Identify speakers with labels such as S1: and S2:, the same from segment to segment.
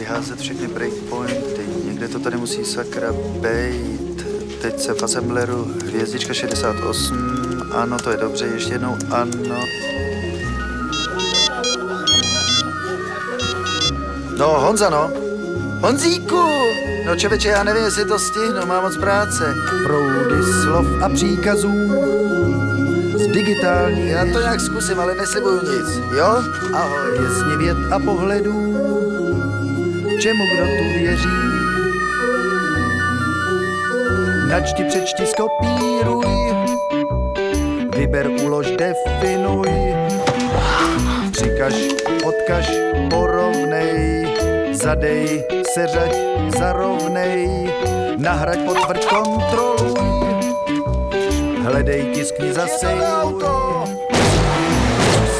S1: vyházet všechny breakpointy. Někde to tady musí sakra bejt. Teď se v assembleru hvězdička 68. Ano, to je dobře, ještě jednou ano. No, Honza, no. Honzíku! No čověče, já nevím, jestli to stihnu, mám moc práce. Proudy slov a příkazů z digitální. Já to nějak zkusím, ale neslibuju nic, jo? Ahoj. Pěsně věd a pohledů, čemu kdo tu věří. Načti, přečti, skopíruj, vyber, ulož, definuj, přikaž, odkaž, porovnej, zadej, seřaď, zarovnej, nahraď, potvrď, kontroluj, hledej, tiskni, zasejluj,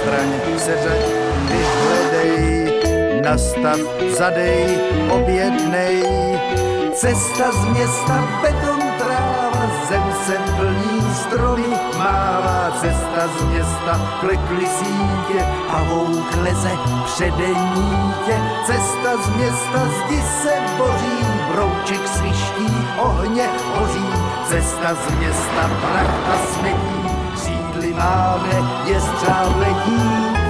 S1: straň, seřaď, nastav, zadej, objednej, cesta z města, beton, tráva, zem se plní stromy, mává cesta z města, klekly sítě, pavouk leze předenítě, cesta z města, zdi se boří, brouček sviští, ohně hoří, cesta z města, prach a smetí, křídly máme, je střáv letí,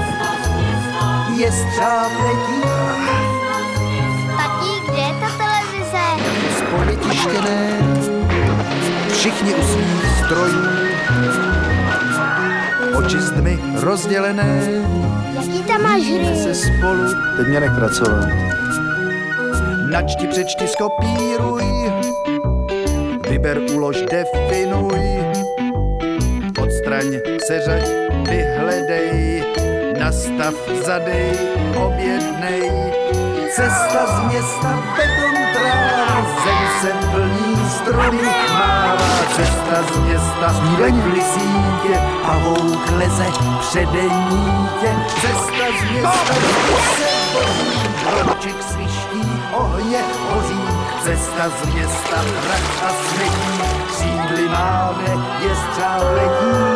S1: je střáv letí. Všichni u svých strojů, oči s tmy rozdělené,
S2: Jaký tam máš hry?
S1: se spolu. Teď mě nech pracovat. Načti, přečti, skopíruj, vyber, ulož, definuj, odstraň, seřaď, vyhledej, nastav, zadej, objednej, cesta z města, beton, tráva, zem se plní stromy, mává cesta z města, lekli sítě, pavouk leze předenítě, cesta z města, se boří, brouček sviští, ohně hoří, cesta z města, prach a smetí, křídly máme, je střál letí.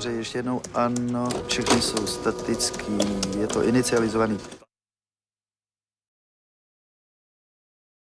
S1: Dobře, ještě jednou ano, všechny jsou statický, je to inicializovaný.